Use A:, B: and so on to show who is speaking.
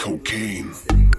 A: cocaine.